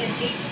and eight